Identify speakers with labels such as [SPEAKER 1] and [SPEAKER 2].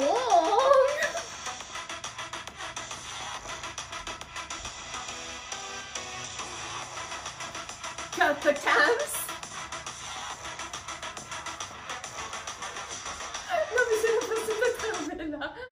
[SPEAKER 1] long.